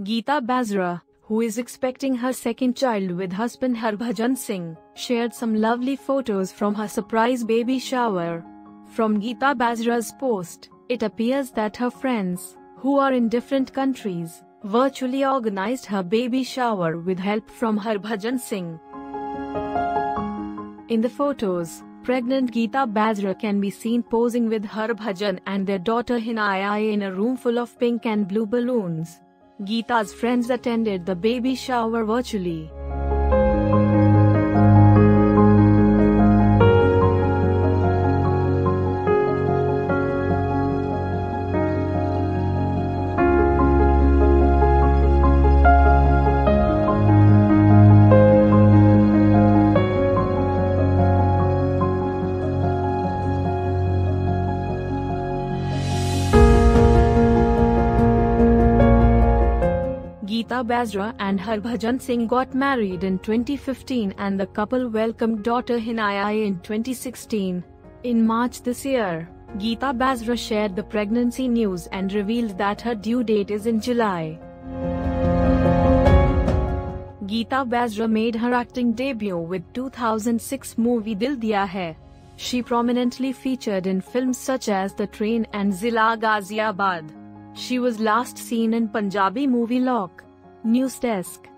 Geeta Basra, who is expecting her second child with husband Harbhajan Singh, shared some lovely photos from her surprise baby shower. From Geeta Basra's post, it appears that her friends, who are in different countries, virtually organized her baby shower with help from Harbhajan Singh. In the photos, pregnant Geeta Basra can be seen posing with Harbhajan and their daughter Hinaya in a room full of pink and blue balloons. Geeta's friends attended the baby shower virtually. Geeta Basra and Harbhajan Singh got married in 2015 and the couple welcomed daughter Hinaya in 2016. In March this year, Geeta Basra shared the pregnancy news and revealed that her due date is in July. Geeta Basra made her acting debut with 2006 movie Dil Diya Hai. She prominently featured in films such as The Train and Zila Ghaziabad. She was last seen in Punjabi movie Lock. News Desk